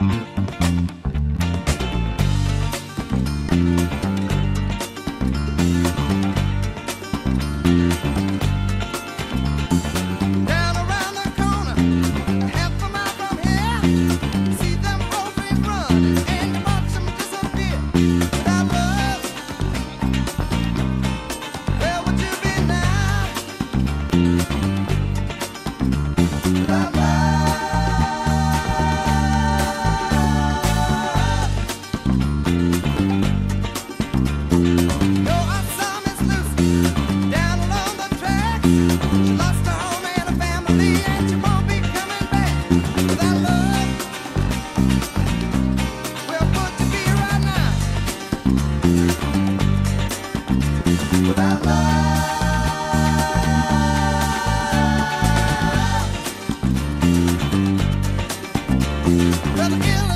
うん。Love.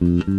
Mm-hmm.